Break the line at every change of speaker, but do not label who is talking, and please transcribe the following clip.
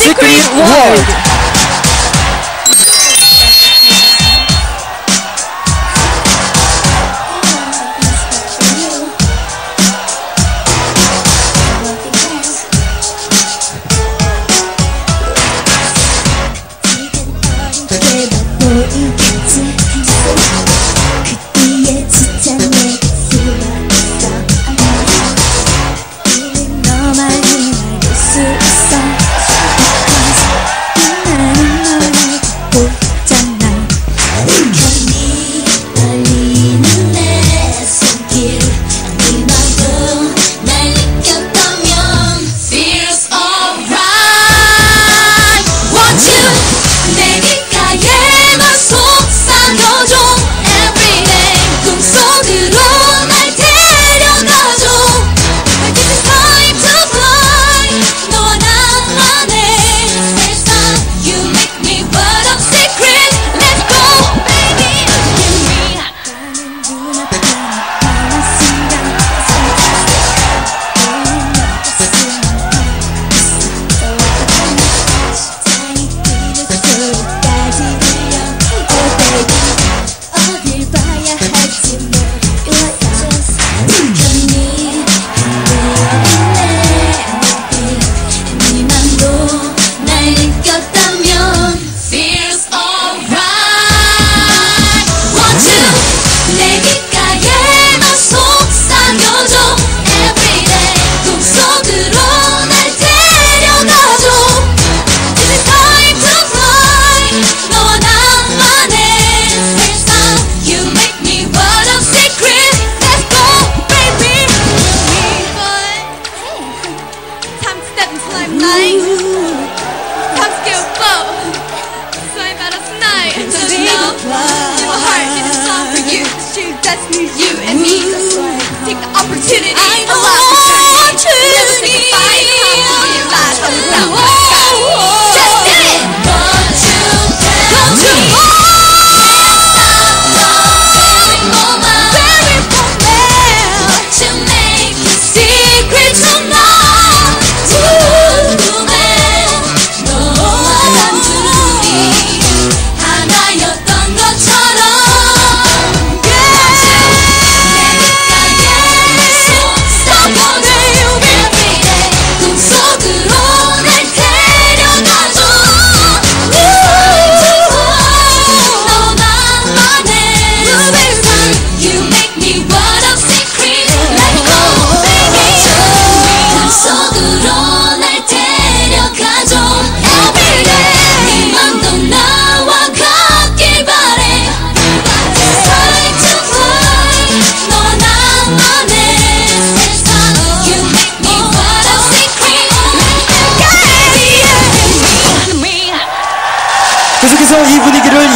Secret World.
Step
경기를 이어